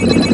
you